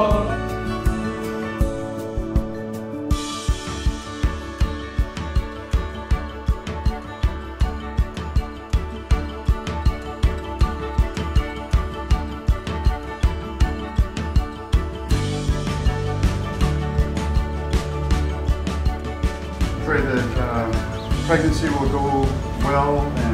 fun. pray that uh, pregnancy will go well